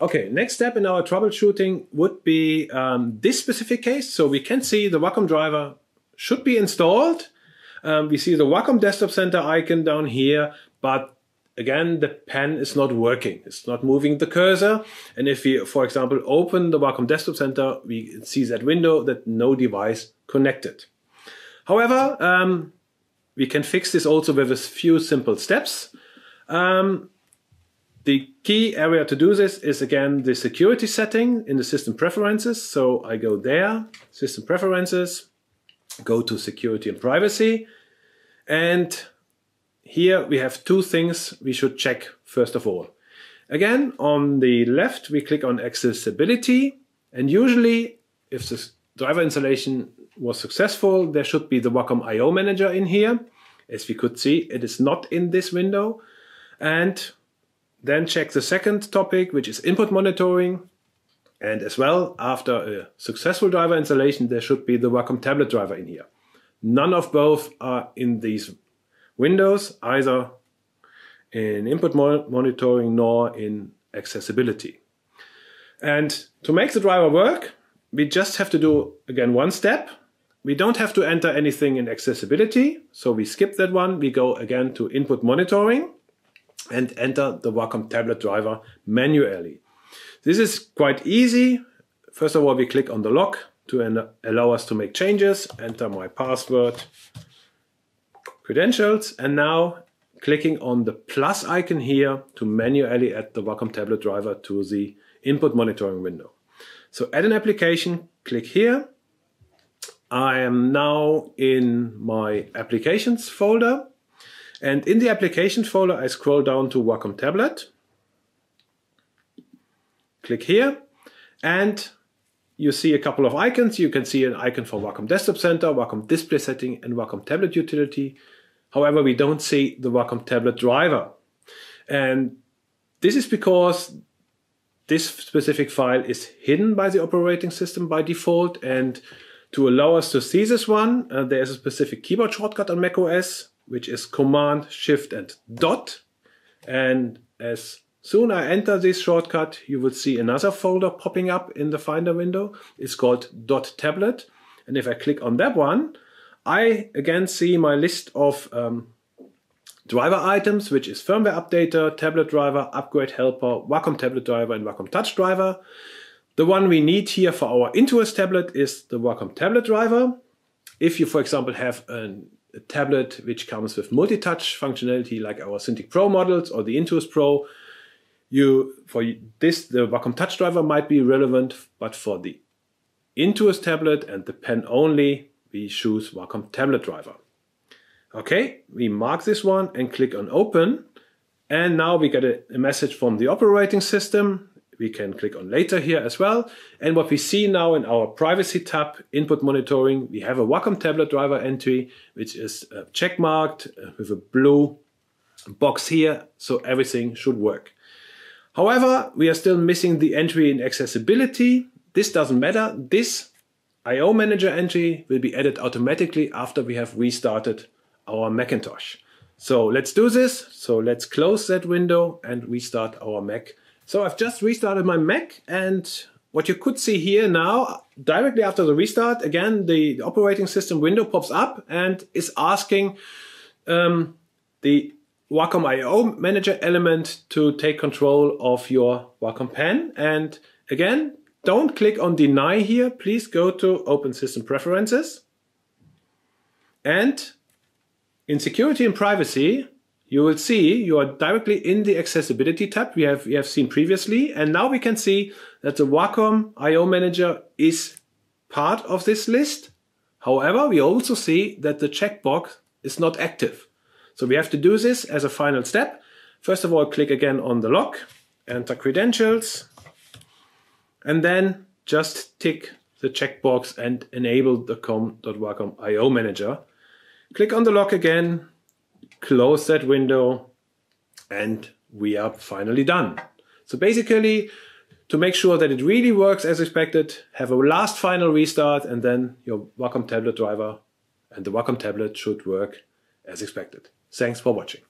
Okay, next step in our troubleshooting would be um, this specific case. So we can see the Wacom driver should be installed. Um, we see the Wacom Desktop Center icon down here, but again, the pen is not working. It's not moving the cursor. And if we, for example, open the Wacom Desktop Center, we see that window that no device connected. However, um, we can fix this also with a few simple steps. Um, the key area to do this is again the security setting in the system preferences. So I go there, system preferences, go to security and privacy. And here we have two things we should check first of all. Again, on the left, we click on accessibility. And usually if the driver installation was successful, there should be the Wacom IO manager in here. As we could see, it is not in this window. And then check the second topic, which is input monitoring. And as well, after a successful driver installation, there should be the Wacom tablet driver in here. None of both are in these windows, either in input monitoring nor in accessibility. And to make the driver work, we just have to do, again, one step. We don't have to enter anything in accessibility, so we skip that one. We go again to input monitoring and enter the Wacom tablet driver manually. This is quite easy. First of all, we click on the lock to allow us to make changes, enter my password, credentials, and now clicking on the plus icon here to manually add the Wacom tablet driver to the input monitoring window. So add an application, click here. I am now in my applications folder and in the applications folder, I scroll down to Wacom Tablet. Click here and you see a couple of icons. You can see an icon for Wacom Desktop Center, Wacom Display Setting and Wacom Tablet Utility. However, we don't see the Wacom Tablet driver. And this is because this specific file is hidden by the operating system by default. And to allow us to see this one, uh, there is a specific keyboard shortcut on macOS which is Command, Shift and Dot. And as soon I enter this shortcut, you will see another folder popping up in the Finder window. It's called Dot Tablet. And if I click on that one, I again see my list of um, driver items, which is firmware updater, tablet driver, upgrade helper, Wacom tablet driver, and Wacom touch driver. The one we need here for our Intuos tablet is the Wacom tablet driver. If you, for example, have an a tablet which comes with multi-touch functionality like our Cintiq Pro models or the Intuos Pro. You for this the Wacom Touch driver might be relevant, but for the Intuos tablet and the pen only, we choose Wacom tablet driver. Okay, we mark this one and click on open. And now we get a, a message from the operating system we can click on later here as well. And what we see now in our privacy tab, input monitoring, we have a Wacom tablet driver entry, which is uh, check marked uh, with a blue box here. So everything should work. However, we are still missing the entry in accessibility. This doesn't matter. This IO manager entry will be added automatically after we have restarted our Macintosh. So let's do this. So let's close that window and restart our Mac so I've just restarted my Mac and what you could see here now, directly after the restart, again, the operating system window pops up and is asking um, the Wacom IO Manager element to take control of your Wacom pen. And again, don't click on deny here. Please go to Open System Preferences. And in Security and Privacy, you will see you are directly in the accessibility tab we have, we have seen previously. And now we can see that the Wacom IO Manager is part of this list. However, we also see that the checkbox is not active. So we have to do this as a final step. First of all, click again on the lock, enter credentials, and then just tick the checkbox and enable the com.wacom IO Manager. Click on the lock again, close that window, and we are finally done. So basically, to make sure that it really works as expected, have a last final restart and then your Wacom tablet driver and the Wacom tablet should work as expected. Thanks for watching.